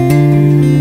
Música